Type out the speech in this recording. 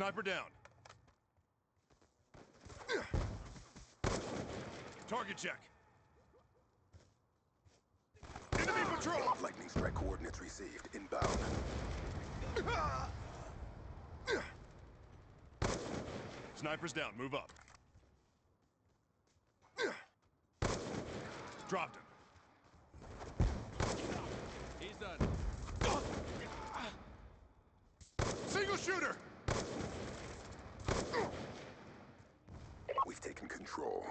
Sniper down. Target check. Enemy patrol! Lightning strike coordinates received. Inbound. Sniper's down. Move up. Dropped him. He's done. Single shooter! We've taken control.